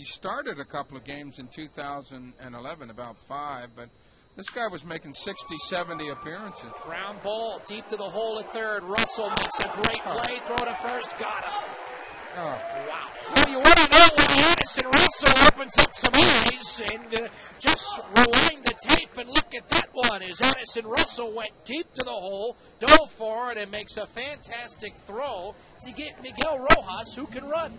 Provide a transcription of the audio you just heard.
he started a couple of games in 2011, about five, but this guy was making 60, 70 appearances. Ground ball deep to the hole at third. Russell makes a great oh. play. Throw to first. Got him. Oh, Wow. Well, you want to know when Addison Russell opens up some eyes and uh, just rewind the tape and look at that one as Addison Russell went deep to the hole, dove for it, and makes a fantastic throw to get Miguel Rojas, who can run.